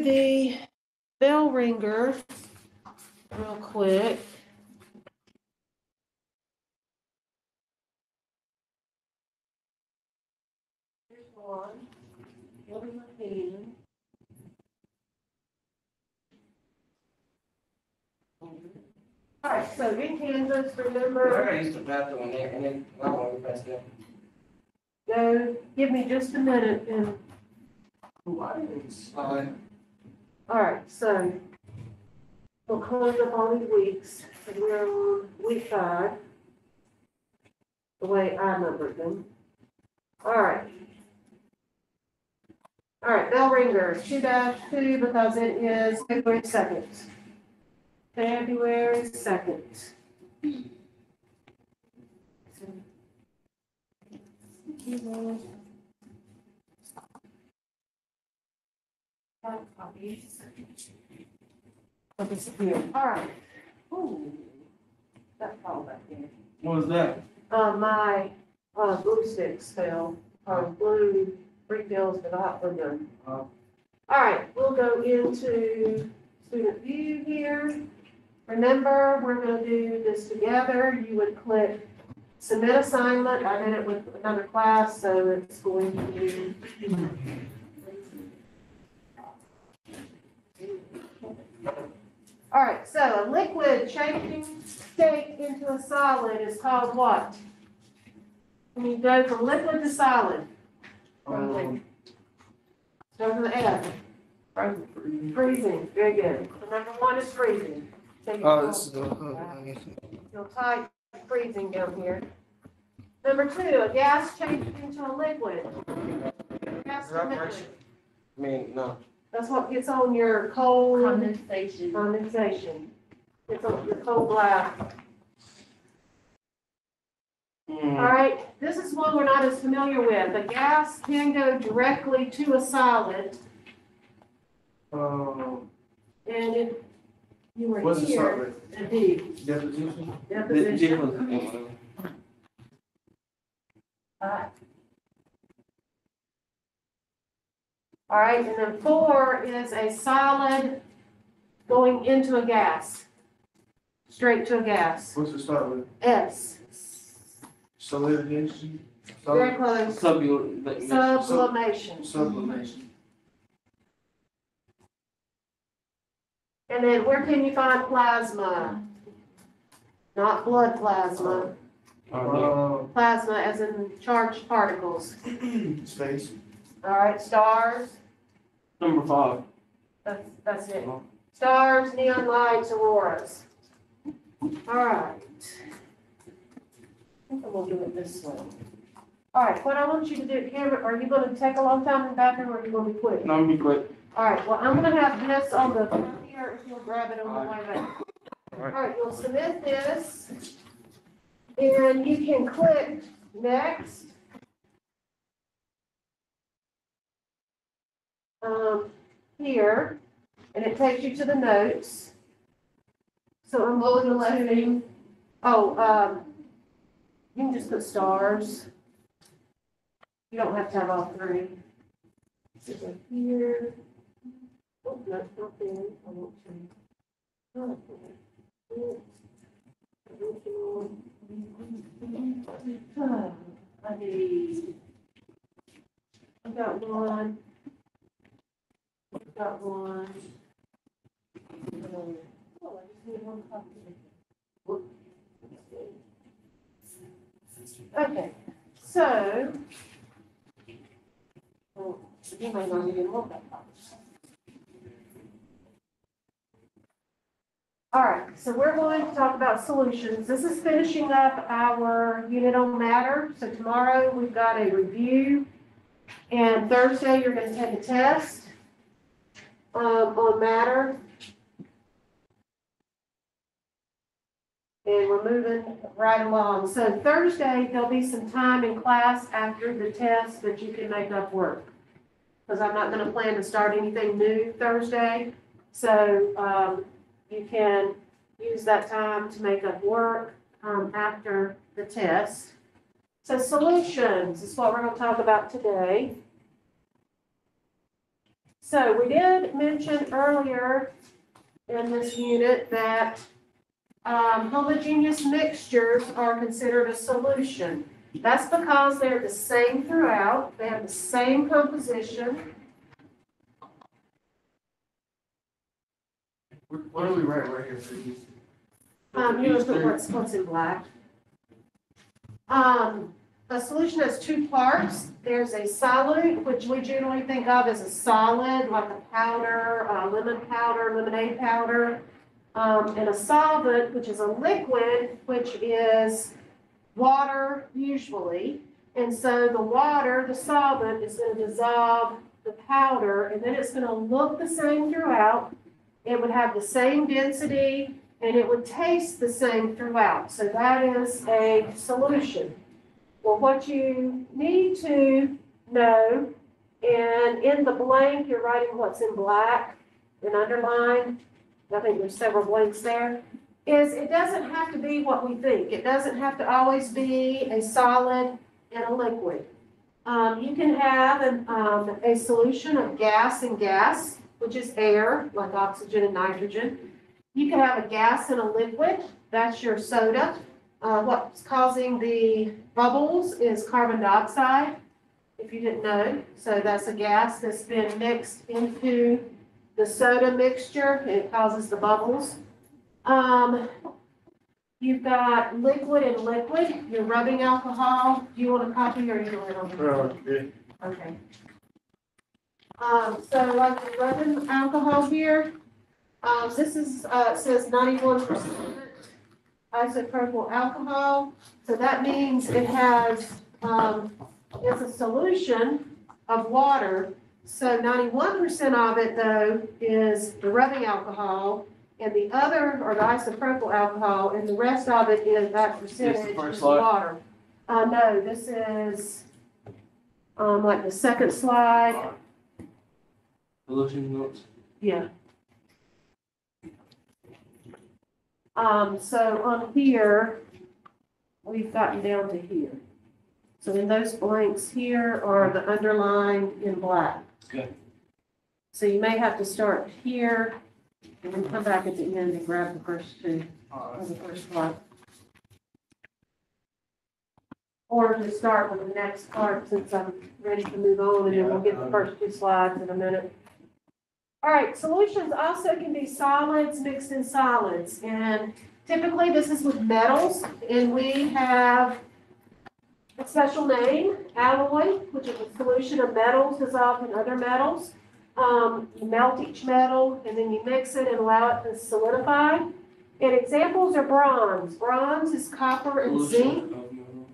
do the bell ringer real quick. Here's one. Holding my hand. All right, so in Kansas, I remember, got used to that one there, and then, I want to pass that. go, give me just a minute and Why is, All right, so we'll close up all these weeks, and we're on week five. The way I numbered them. All right. All right, bell ringer, two dash two, because it is February second. February second. I'll disappear. All right. Ooh, that fall back in. what was that? Uh, my, uh, glue sticks fell, or glue refills for the hot glue gun. Oh. All right, we'll go into student view here. Remember, we're gonna do this together. You would click submit assignment. I did it with another class, so it's going to All right, so a liquid changing state into a solid is called what? When you go from liquid to solid, Um, start with the F, frozen. freezing, very good. So number one is freezing. So you Oh, go- this is the, You'll type freezing down here. Number two, a gas changing into a liquid. Gas to liquid. I mean, no. That's what gets on your cold Condensation. condensation. It's on your cold glass. All Hmm, this is one we're not as familiar with. The gas can go directly to a solid, um, and if you were what's the here, start with? a D, Deposition? The deposition. difference. Alright. All right, and then four is a solid going into a gas. Straight to a gas. What's it start with? S, Solidation? very close. Sublimation. Sublimation. Sublimation. And then where can you find plasma? Not blood plasma, Uh, plasma as in charged particles. space. All right, stars, Number five. that's, that's it. Stars, neon lights, auroras. All right. I think I'm gonna do it this way. All right, what I want you to do, Cameron, are you gonna take a long time in the bathroom or are you gonna be quick? No, I'm gonna be quick. All right, well, I'm gonna have this on the front here, if you'll grab it on the way back. All Alright. right, you'll submit this, and you can click next. Um, here, and it takes you to the notes. So I'm going to let him, oh, um, you can just put stars. You don't have to have all three. Here. Oh, no, not there, I. Ah. I got one. Got one. Okay, so. Oh, you not even want that. All right, so we're going to talk about solutions. This is finishing up our unit on matter. So tomorrow, we've got a review. And Thursday, you're gonna take a test um, on matter. And we're moving right along. So Thursday, there'll be some time in class after the test that you can make up work. Because I'm not gonna plan to start anything new Thursday. So, um, you can use that time to make up work, um, after the test. So solutions is what we're gonna talk about today. So we did mention earlier in this unit that um, homogeneous mixtures are considered a solution. That's because they're the same throughout, they have the same composition. What are we right, right here? Um, you know, what's, what's in black. Um, a solution has two parts. There's a solute, which we generally think of as a solid, like a powder, uh, lemon powder, lemonade powder. Um, and a solvent, which is a liquid, which is water usually. And so the water, the solvent, is gonna dissolve the powder, and then it's gonna look the same throughout. It would have the same density, and it would taste the same throughout. So that is a solution. Well, what you need to know, and in the blank, you're writing what's in black and underlined. I think there's several blanks there. Is it doesn't have to be what we think. It doesn't have to always be a solid and a liquid. Um, you can have an, um, a solution of gas and gas, which is air, like oxygen and nitrogen. You can have a gas and a liquid, that's your soda. Uh, what's causing the bubbles is carbon dioxide, if you didn't know. So that's a gas that's been mixed into the soda mixture, it causes the bubbles. Um, you've got liquid and liquid, your rubbing alcohol, do you want a copy or you want it? Uh. Okay. Um, so like the rubbing alcohol here, um, this is, uh, it says ninety-one percent isopropyl alcohol. So that means it has, um, it's a solution of water. So ninety-one percent of it though is the rubbing alcohol and the other, or the isopropyl alcohol, and the rest of it is that percentage first is slide? water. Uh, no, this is, um, like the second slide, Solution notes. yeah. Um, so on here, we've gotten down to here. So in those blanks here are the underlined in black. Okay. So you may have to start here and then come back at the end and grab the first two, or the first one. Or to start with the next part, since I'm ready to move on, and then we'll get the first two slides in a minute. All right, solutions also can be solids mixed in solids, and typically this is with metals, and we have a special name, alloy, which is a solution of metals dissolved in other metals. Um, you melt each metal, and then you mix it and allow it to solidify. And examples are bronze. Bronze is copper and zinc. Solution of metal.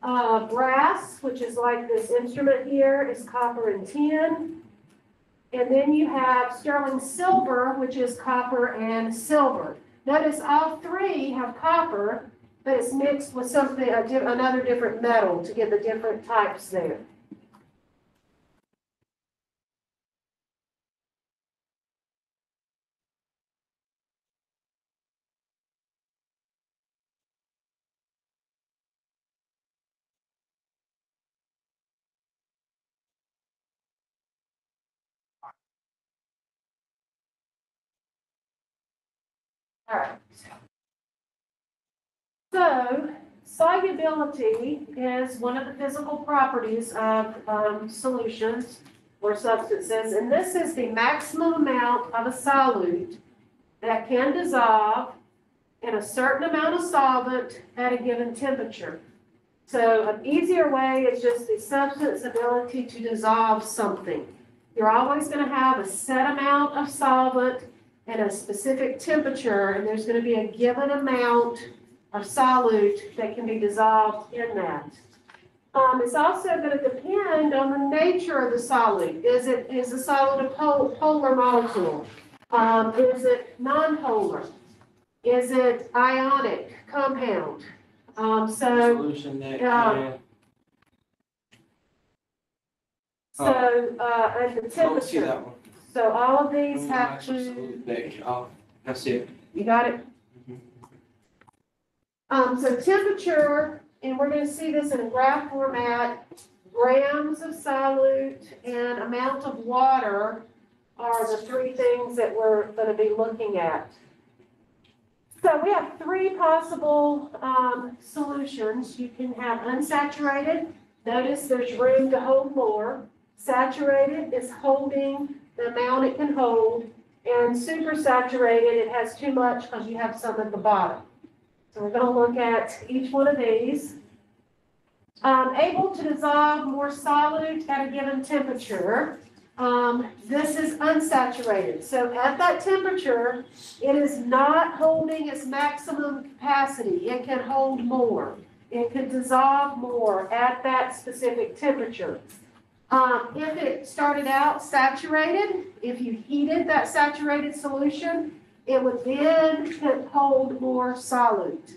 Uh, brass, which is like this instrument here, is copper and tin. And then you have sterling silver, which is copper and silver. Notice all three have copper, but it's mixed with something, another different metal to get the different types there. Alright. So solubility is one of the physical properties of um, solutions or substances, and this is the maximum amount of a solute that can dissolve in a certain amount of solvent at a given temperature. So an easier way is just the substance ability to dissolve something. You're always going to have a set amount of solvent at a specific temperature, and there's gonna be a given amount of solute that can be dissolved in that. Um, it's also gonna depend on the nature of the solute. Is it, is the solid a pol- polar molecule? Um, is it nonpolar? Is it ionic compound? Um, so, Solution that can, so, uh, and the oh, temperature. So all of these Mm, have to, That's it. you got it? Mhm. Um, so temperature, and we're gonna see this in a graph format, grams of solute and amount of water are the three things that we're gonna be looking at. So we have three possible, um, solutions. You can have unsaturated. Notice there's room to hold more. Saturated is holding the amount it can hold. And super saturated, it has too much because you have some at the bottom. So we're gonna look at each one of these. Um, able to dissolve more solute at a given temperature. Um, this is unsaturated. So at that temperature, it is not holding its maximum capacity. It can hold more. It can dissolve more at that specific temperature. Um, if it started out saturated, if you heated that saturated solution, it would then hold more solute.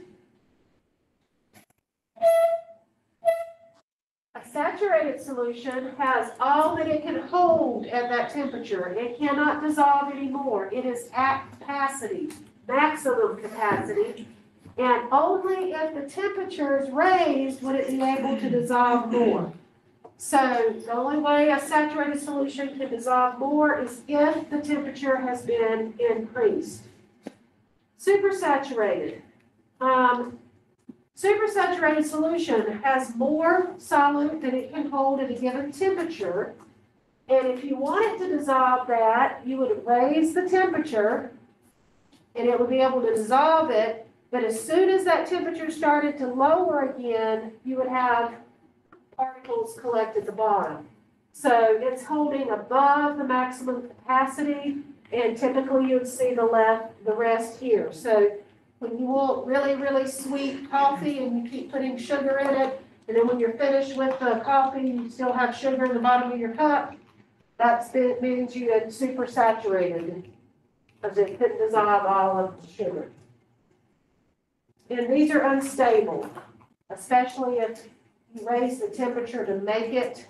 A saturated solution has all that it can hold at that temperature. It cannot dissolve anymore. It is at capacity, maximum capacity. And only if the temperature is raised would it be able to dissolve more. So the only way a saturated solution can dissolve more is if the temperature has been increased. Supersaturated. Um, supersaturated solution has more solute than it can hold at a given temperature. And if you wanted to dissolve that, you would raise the temperature and it would be able to dissolve it. But as soon as that temperature started to lower again, you would have particles collect at the bottom. So it's holding above the maximum capacity, and typically you would see the left, the rest here. So when you want really, really sweet coffee and you keep putting sugar in it, and then when you're finished with the coffee, you still have sugar in the bottom of your cup, that's, it means you had super saturated, because it couldn't dissolve all of the sugar. And these are unstable, especially if you raise the temperature to make it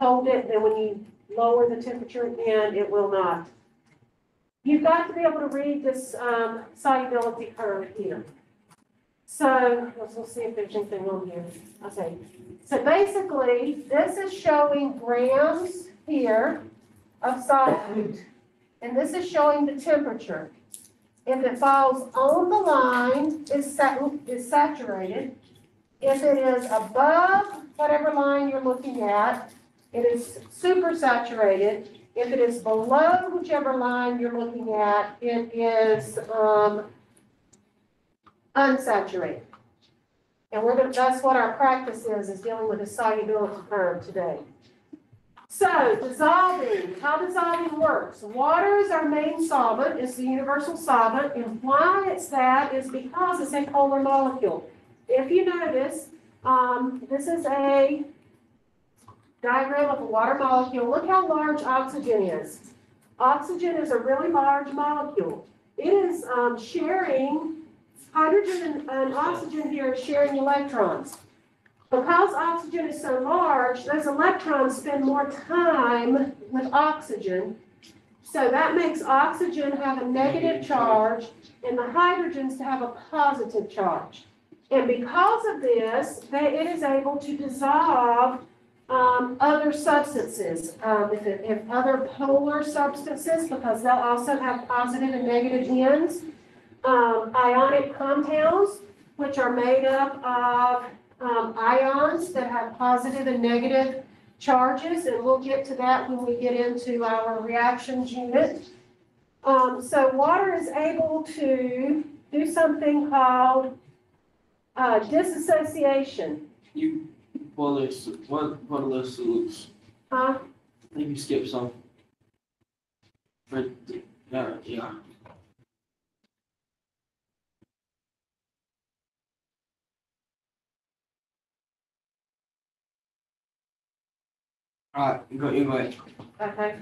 hold it, then when you lower the temperature again, it will not. You've got to be able to read this um, solubility curve here. So, let's, see if there's anything on here. Okay, so basically, this is showing grams here of solute, and this is showing the temperature. If it falls on the line, it's sat, is saturated. If it is above whatever line you're looking at, it is supersaturated. If it is below whichever line you're looking at, it is, um, unsaturated. And we're gonna, that's what our practice is, is dealing with the solubility curve today. So dissolving, how dissolving works. Water is our main solvent, it's the universal solvent, and why it's that is because it's a polar molecule. If you notice, um, this is a diagram of a water molecule. Look how large oxygen is. Oxygen is a really large molecule. It is, um, sharing, hydrogen and, and oxygen here sharing electrons. Because oxygen is so large, those electrons spend more time with oxygen. So that makes oxygen have a negative charge and the hydrogens to have a positive charge. And because of this, they, it is able to dissolve um, other substances. Um, if, it, if other polar substances, because they'll also have positive and negative ends. Um, ionic compounds, which are made up of um, ions that have positive and negative charges, and we'll get to that when we get into our reactions unit. Um, so water is able to do something called uh, disassociation. You, well, there's, what, what are those salutes? Huh? I think you skipped some. But, yeah, yeah. Alright, you go, you go ahead. Okay.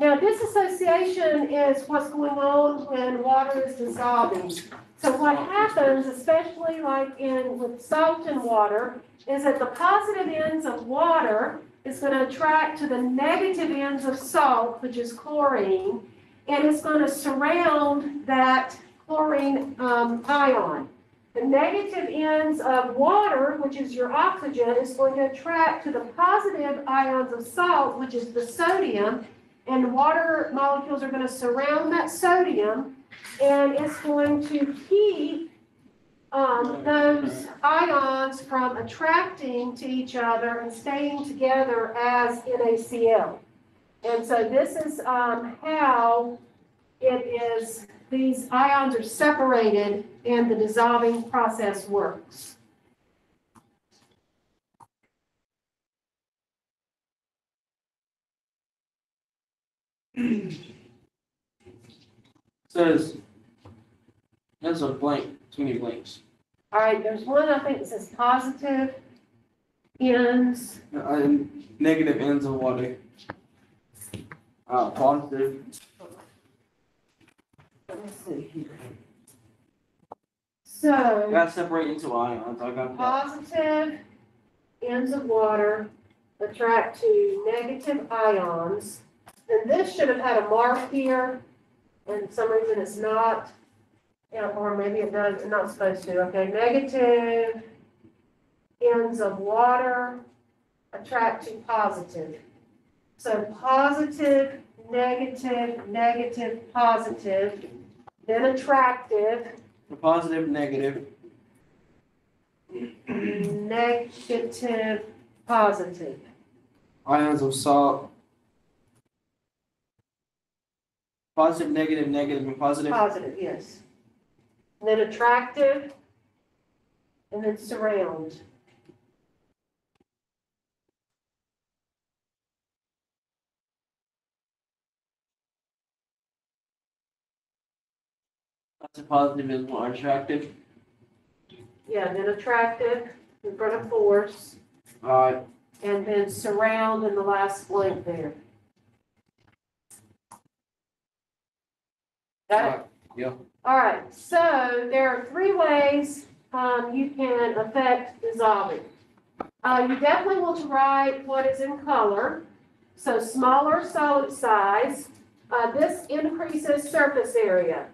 Now, disassociation is what's going on when water is dissolving. So what happens, especially like in, with salt and water, is that the positive ends of water is going to attract to the negative ends of salt, which is chlorine, and it's going to surround that chlorine um, ion. The negative ends of water, which is your oxygen, is going to attract to the positive ions of salt, which is the sodium, and water molecules are gonna surround that sodium, and it's going to keep, um, those ions from attracting to each other and staying together as NaCl. And so this is, um, how it is, these ions are separated and the dissolving process works. Says, that's a blank, too many blanks. All right, there's one, I think, that says positive ends, Uh, negative ends of water. Uh, positive, let me see here. So, gotta separate into ions, I got that. positive ends of water attract to negative ions. And this should have had a mark here, and for some reason it's not. Yeah, or maybe it does, it's not supposed to, okay, negative ends of water attract to positive. So positive, negative, negative, positive, then attractive, The positive, negative, negative, positive. ions of salt. Positive, negative, negative, and positive. Positive, yes. And then attractive, and then surround. That's a positive is more attractive. Yeah, then attractive in front of force, Uh, and then surround in the last blank there. Got it? yeah. All right, so there are three ways, um, you can affect dissolving. Uh, you definitely want to write what is in color, so smaller solid size. Uh, this increases surface area.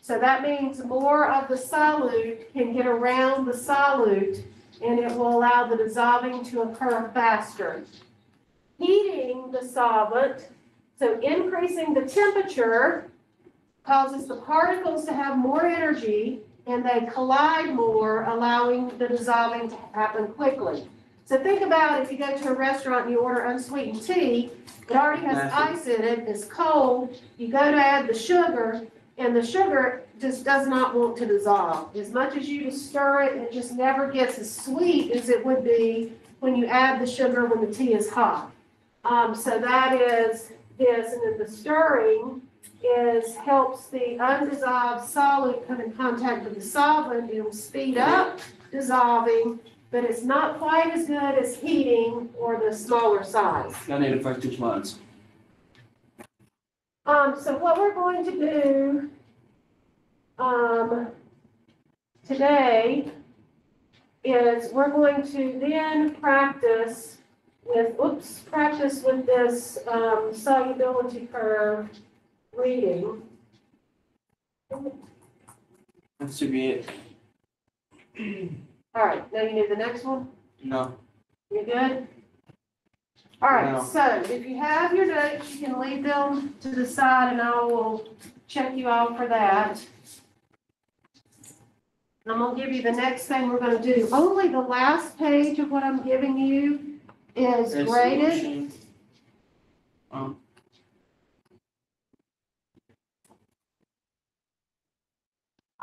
So that means more of the solute can get around the solute and it will allow the dissolving to occur faster. Heating the solvent, so increasing the temperature causes the particles to have more energy and they collide more, allowing the dissolving to happen quickly. So think about if you go to a restaurant and you order unsweetened tea, it already has ice in it, it's cold, you go to add the sugar, and the sugar just does not want to dissolve. As much as you stir it, it just never gets as sweet as it would be when you add the sugar when the tea is hot. Um, so that is this, and then the stirring is, helps the undissolved solid come in contact with the solvent, it'll speed up dissolving, but it's not quite as good as heating or the smaller size. I need two slides. Um, so what we're going to do, um, today is we're going to then practice with, oops, practice with this, um, solubility curve reading. That should be it. All right, now you need the next one? No. You good? All right, No. so if you have your notes, you can leave them to the side and I will check you out for that. And I'm gonna give you the next thing we're gonna do. Only the last page of what I'm giving you is graded. Um,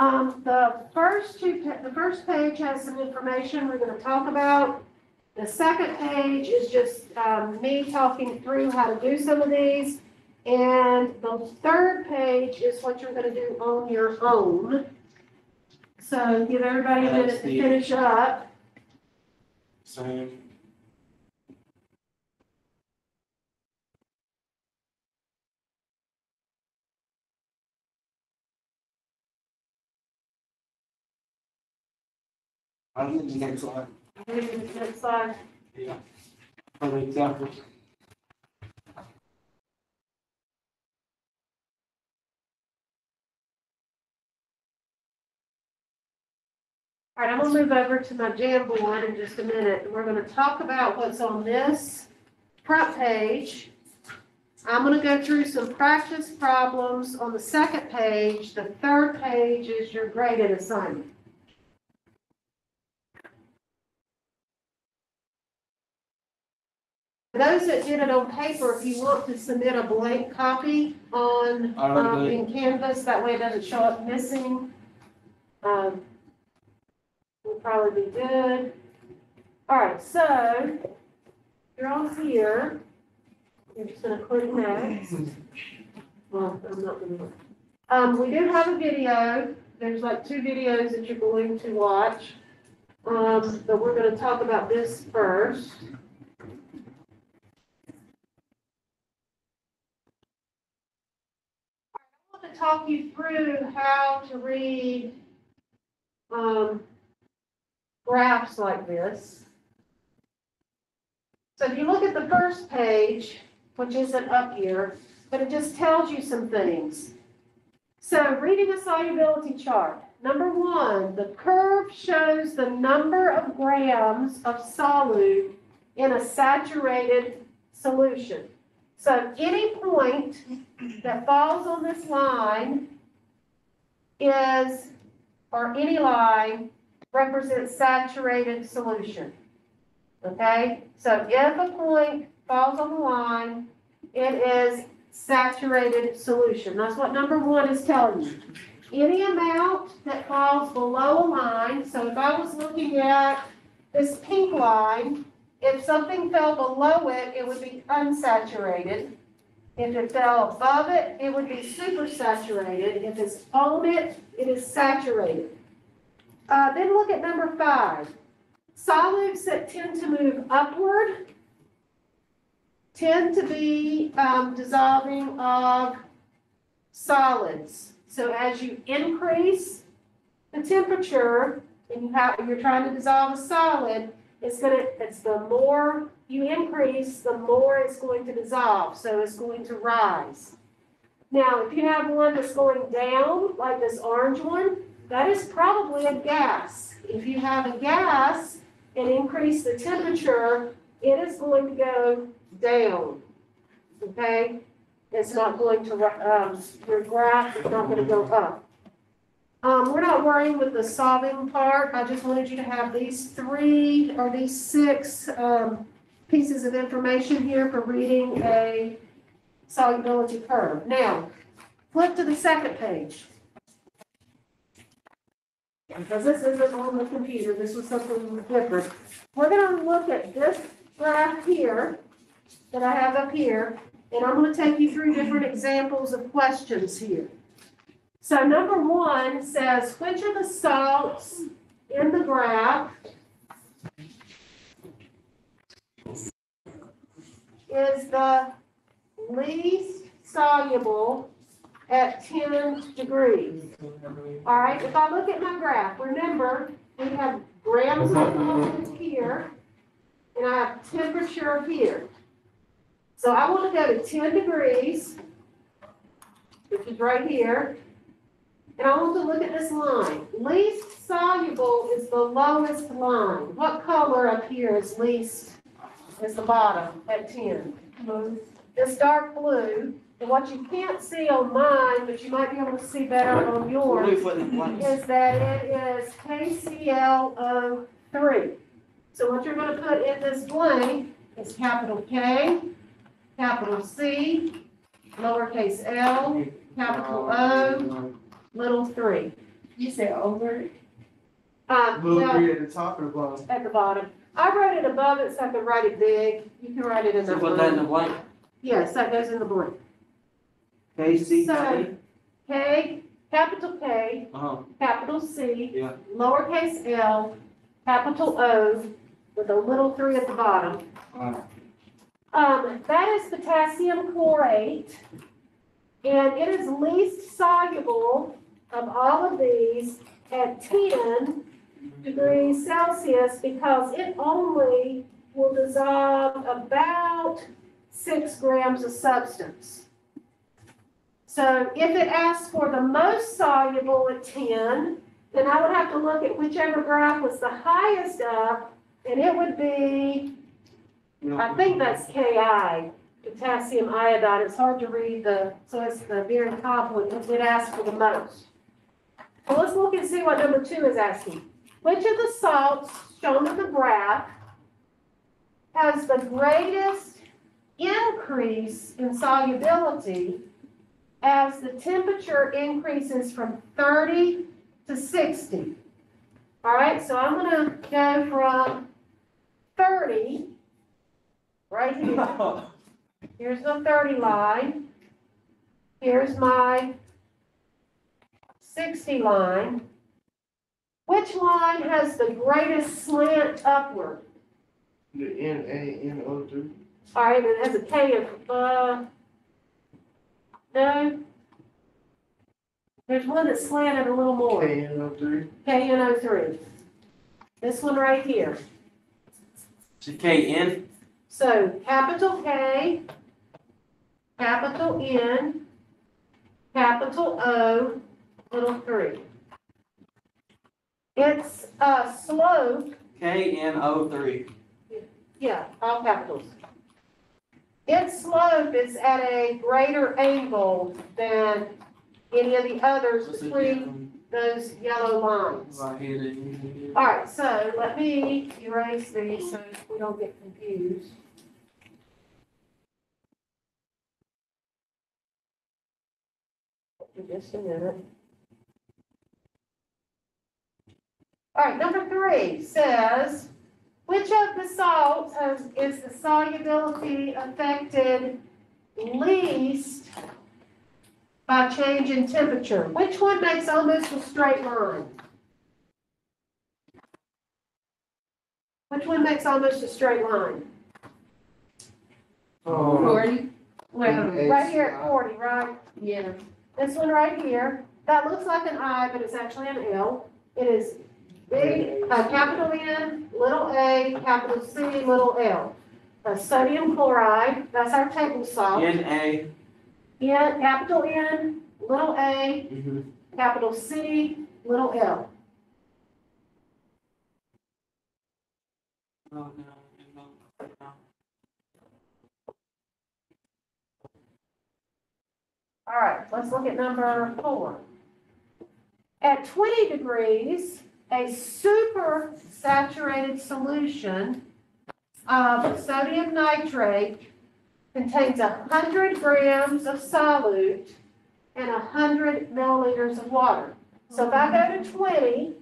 Um, the first two, pa- the first page has some information we're gonna talk about. The second page is just, um, me talking through how to do some of these. And the third page is what you're gonna do on your own. So give everybody a minute That's to the- finish up. same. I don't need the next slide. Next slide. Yeah. For the example. All right, I'm gonna move over to my Jamboard in just a minute, we're gonna talk about what's on this front page. I'm gonna go through some practice problems on the second page. The third page is your graded assignment. Those that did it on paper, if you want to submit a blank copy on, I already um, did. in Canvas, that way it doesn't show up missing. Um, will probably be good. All right, so you're all here. You're just gonna click next. Well, I'm not gonna. Um, we do have a video. There's like two videos that you're going to watch. Um, but we're gonna talk about this first. I want to talk you through how to read, um, graphs like this. So if you look at the first page, which isn't up here, but it just tells you some things. So reading a solubility chart, number one, the curve shows the number of grams of solute in a saturated solution. So any point that falls on this line is, or any line represents saturated solution. Okay, so if a point falls on the line, it is saturated solution. That's what number one is telling you. Any amount that falls below a line, so if I was looking at this pink line, if something fell below it, it would be unsaturated. If it fell above it, it would be supersaturated. If it's on it, it is saturated. Uh, then look at number five. Solutes that tend to move upward tend to be um, dissolving of solids. So as you increase the temperature and you have, you're trying to dissolve a solid, it's gonna, it's the more you increase, the more it's going to dissolve, so it's going to rise. Now, if you have one that's going down, like this orange one, that is probably a gas. If you have a gas and increase the temperature, it is going to go down. Okay? It's not going to, um, your graph is not gonna go up. Um, we're not worrying with the solving part. I just wanted you to have these three or these six, um, pieces of information here for reading a solubility curve. Now, flip to the second page. Because this isn't on the computer, this was something different. We're gonna look at this graph here that I have up here, and I'm gonna take you through different examples of questions here. So number one says, which of the salts in the graph is the least soluble at ten degrees? All right, if I look at my graph, remember, we have grams of solute here, and I have temperature here. So I want to go to ten degrees, which is right here, and I want to look at this line. Least soluble is the lowest line. What color up here is least, is the bottom at ten? It's dark blue, and what you can't see on mine, but you might be able to see better on yours, Blue foot and blank. is that it is KClO three. So what you're gonna put in this blank is capital K, capital C, lowercase l, capital O, little three. You say over? Um, Blue well, three at the top or bottom? at the bottom. I wrote it above it so I could write it big. You can write it in So the put that in the blank. blank. Yes, that goes in the blue. K C So- K. K, capital K, Uh-huh, capital C, yeah. lowercase l, capital O, with a little three at the bottom. Alright. Um, that is potassium chlorate, and it is least soluble of all of these at ten degrees Celsius because it only will dissolve about six grams of substance. So if it asks for the most soluble at ten, then I would have to look at whichever graph was the highest up, and it would be I think that's KI. potassium iodide, it's hard to read the, so it's the top one, it it asks for the most. So let's look and see what number two is asking. Which of the salts shown in the graph has the greatest increase in solubility as the temperature increases from thirty to sixty? All right, so I'm gonna go from thirty, right here. Here's the thirty line. Here's my sixty line. Which line has the greatest slant upward? The N A N O three. All right, it has a K in, uh, no. There's one that slanted a little more, K N O three. K N O three. This one right here. So K N, So capital K, capital N, capital O, little three. It's a slope, K N O three. yeah, all capitals. Its slope is at a greater angle than any of the others between those yellow lines. Right here. All right, so let me erase these so we don't get confused. Just a minute. All right, number three says, which of the salts has, is the solubility affected least by change in temperature? Which one makes almost a straight line? Which one makes almost a straight line? Um, forty. Well, Right here at uh, forty, right? yeah, This one right here, that looks like an I, but it's actually an L. It is big, uh, capital N, little a, capital C, little L. Uh, sodium chloride, that's our table salt. N A. N, capital N, little a, Mm-hmm. capital C, little L. Oh, no, no, no. All right, let's look at number four. At twenty degrees, a super saturated solution of sodium nitrate contains hundred grams of solute and hundred milliliters of water. So if I go to twenty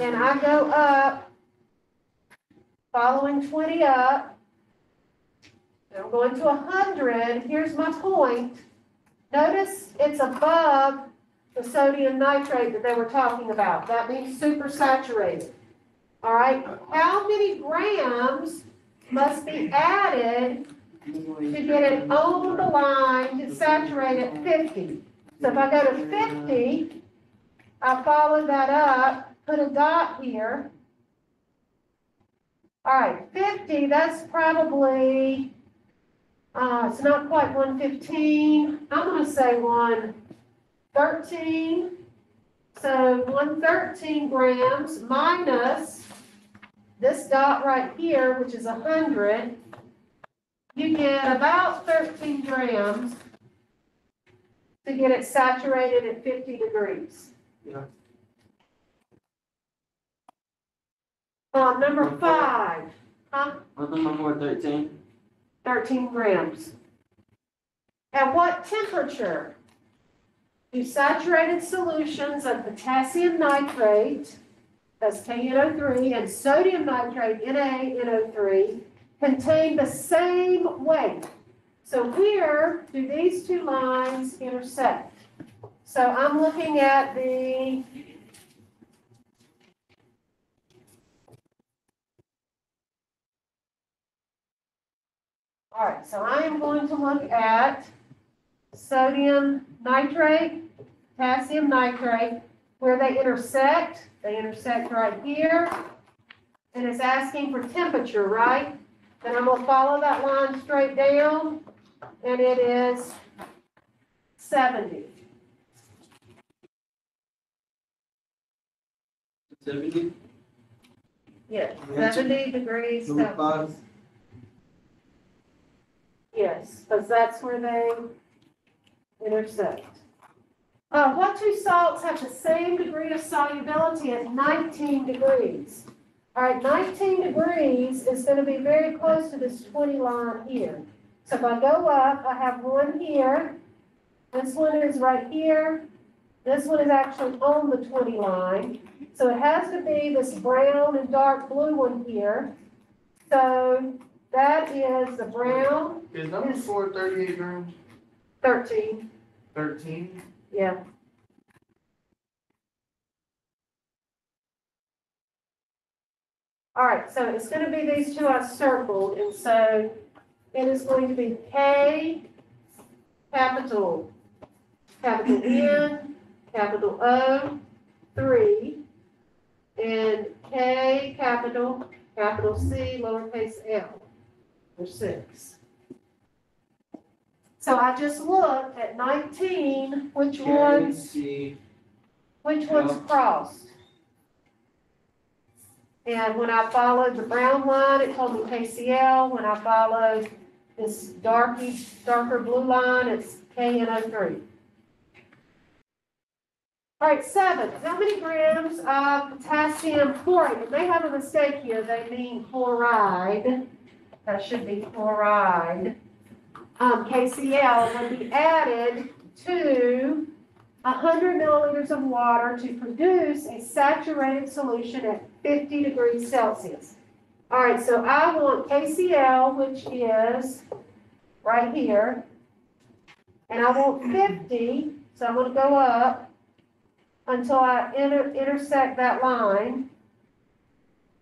and I go up, following twenty up, I'm going to hundred, here's my point. Notice it's above the sodium nitrate that they were talking about. That means super saturated. All right, how many grams must be added to get it on the line to saturate at fifty? So if I go to fifty, I follow that up, put a dot here. All right, fifty, that's probably uh, it's not quite one fifteen, I'm gonna say one thirteen. So one thirteen grams minus this dot right here, which is a hundred. You get about thirteen grams to get it saturated at fifty degrees. Yeah. Uh, number five, huh? What's the number thirteen? 13 grams. At what temperature do saturated solutions of potassium nitrate, that's KNO3, and sodium nitrate, NaNO3, contain the same weight? So where do these two lines intersect? So I'm looking at the All right, so I am going to look at sodium nitrate, potassium nitrate, where they intersect. They intersect right here. And it's asking for temperature, right? Then I'm gonna follow that line straight down, and it is seventy. Seventy? Yes, Yeah. seventy degrees Number Celsius. five. Yes, because that's where they intersect. Uh, what two salts have the same degree of solubility at nineteen degrees? All right, nineteen degrees is gonna be very close to this twenty line here. So if I go up, I have one here, this one is right here, this one is actually on the twenty line. So it has to be this brown and dark blue one here. So that is the brown, Is number four four thirty-eight grams? Thirteen, Thirteen? yeah. All right, so it's gonna be these two I circled, and so it is going to be K, capital, capital N, capital O, three, and K, capital, capital C, lowercase l, for six. So I just looked at nineteen, which ones, See, which ones crossed? And when I followed the brown line, it told me KCL. When I followed this darky, darker blue line, it's KNO3. All right, seven, how many grams of potassium chloride? And they have a mistake here, they mean chloride. That should be chloride. Um, KCl would be added to hundred milliliters of water to produce a saturated solution at fifty degrees Celsius. All right, so I want KCl, which is right here. And I want fifty, so I'm gonna go up until I inter- intersect that line,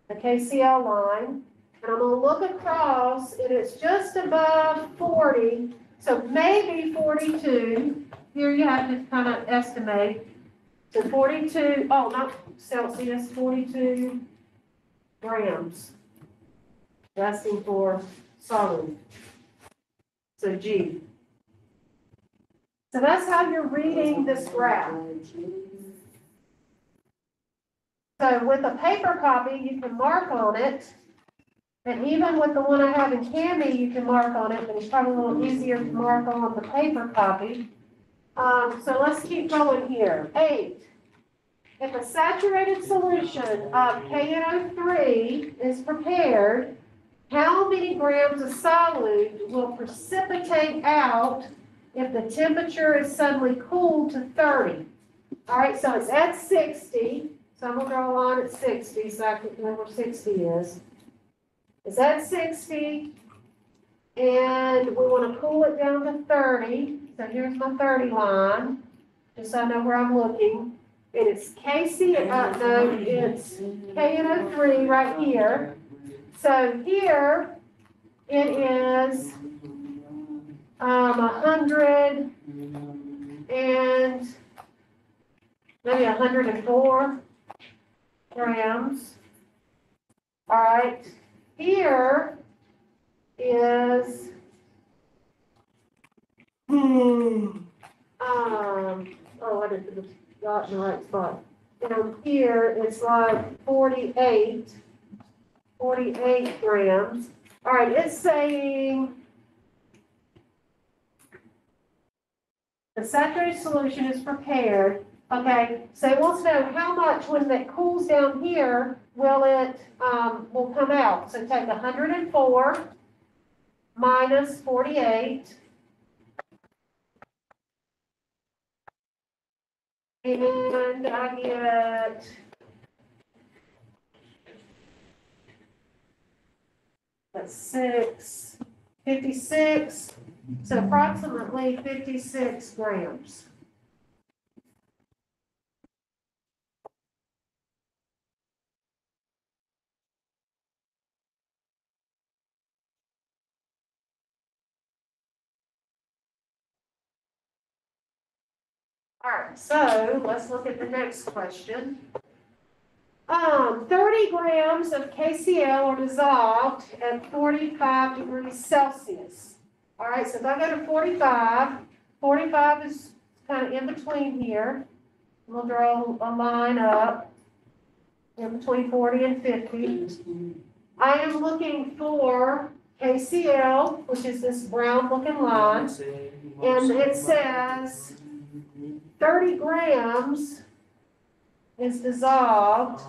the KCl line. And I'm gonna look across, and it's just above forty, so maybe forty-two. Here you have to kind of estimate. So forty-two, oh, not Celsius, forty-two grams. Resting for solid. So G. So that's how you're reading this graph. So with a paper copy, you can mark on it. And even with the one I have in Kami, you can mark on it, but it's probably a little easier to mark on the paper copy. Um, so let's keep going here. Eight. If a saturated solution of KNO3 is prepared, how many grams of solute will precipitate out if the temperature is suddenly cooled to 30? All right, so it's at 60. So I'm gonna draw a line at 60 so I can know where 60 is. It's at 60. And we want to pull it down to 30. So here's my 30 line, just so I know where I'm looking. And it's KC, uh, no, it's KNO3 right here. So here, it is, um, a hundred and, maybe a hundred and four grams. All right, here is, um, oh, I didn't put the dot in the right spot. Down here, it's like 48, 48 grams. All right, it's saying the saturated solution is prepared. Okay, so it wants to know how much, when it cools down here, will it, um, will come out. So take hundred and four minus forty-eight. And I get that's six, fifty-six, so approximately fifty-six grams. All right, so let's look at the next question. Um, thirty grams of KCl are dissolved at forty-five degrees Celsius. All right, so if I go to 45, 45 is kind of in between here. We'll draw a line up in between forty and fifty. I am looking for KCl, which is this brown looking line, and it says thirty grams is dissolved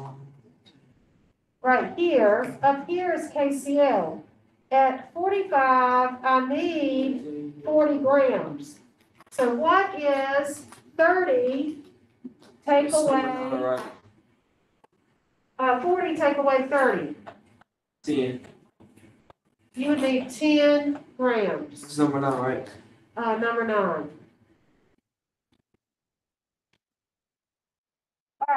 right here. Up here is KCl. At forty-five, I need forty grams. So what is thirty take away, uh, forty take away thirty? ten, You would need ten grams, it's number nine, right? uh, number nine.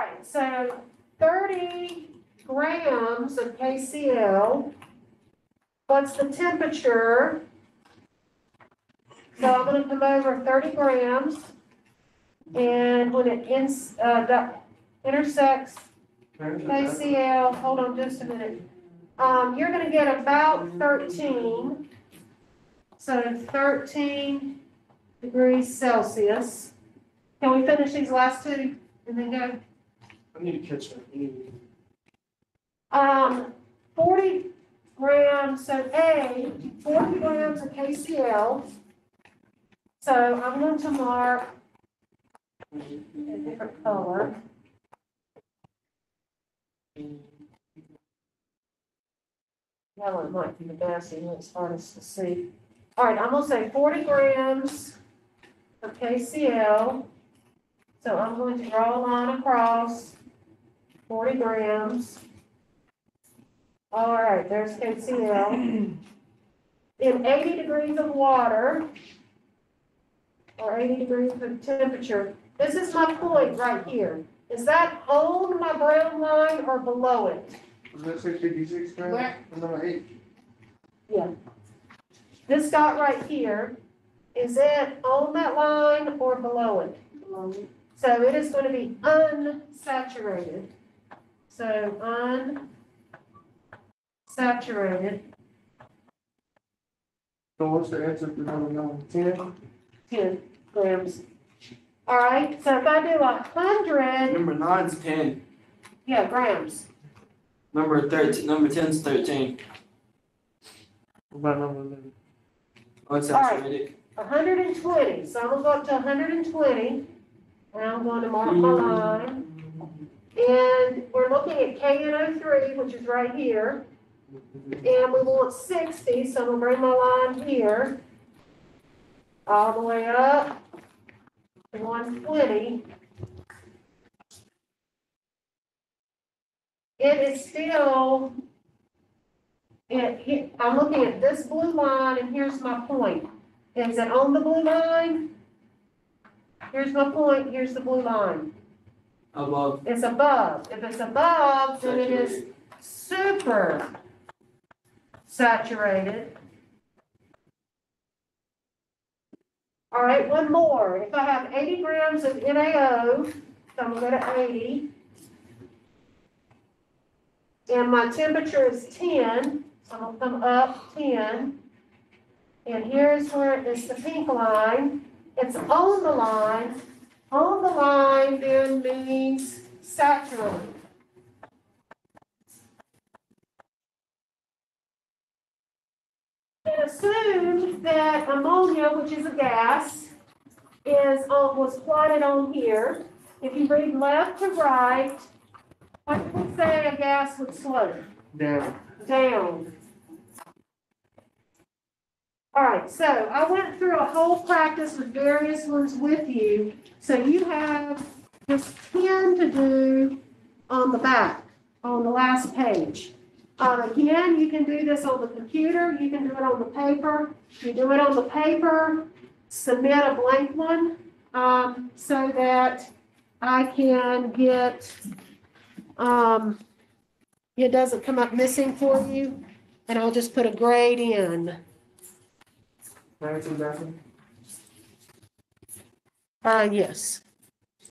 Alright, so thirty grams of KCl. What's the temperature? So I'm gonna come over thirty grams. And when it ins, uh, that intersects KCl, hold on just a minute. Um, you're gonna get about thirteen. So thirteen degrees Celsius. Can we finish these last two and then go? I need to catch that. Um, forty grams, so A, forty grams of KCl. So I'm going to mark a different color. Yellow might be the best, even though it's hardest to see. All right, I'm gonna say forty grams of KCl. So I'm going to draw a line across forty grams. All right, there's KCl. In eighty degrees of water, or eighty degrees of temperature, this is my point right here. Is that on my brown line or below it? Was that say fifty-six grams? Where? Number eight. Yeah. This dot right here, is it on that line or below it? So it is gonna be unsaturated. So unsaturated, So what's the answer for number nine? Ten? ten grams. All right, so if I do a hundred, Number nine's ten, yeah, grams. number thirteen, number ten's thirteen, What about number eleven? Oh, unsaturated. hundred and twenty, so I'm gonna go up to hundred and twenty, and I'm going to mark my line. And we're looking at KNO three, which is right here, and we want sixty, so I'm gonna bring my line here. All the way up to one twenty. It is still, it, it- I'm looking at this blue line, and here's my point. Is it on the blue line? Here's my point, here's the blue line. Above. It's above. If it's above, then it is super saturated. All right, one more. If I have eighty grams of NaO, so I'm gonna go to eighty. And my temperature is ten, so I'm gonna come up ten. And here's where it's the pink line. It's on the line. On the line then means saturated. It assumes that ammonia, which is a gas, is on, was plotted on here. If you read left to right, what would say a gas would slope? Down. down. All right, so I went through a whole practice with various ones with you, so you have just ten to do on the back, on the last page. Uh, again, you can do this on the computer, you can do it on the paper. You do it on the paper, submit a blank one, um, so that I can get, um, it doesn't come up missing for you, and I'll just put a grade in. Bathroom? Uh, yes.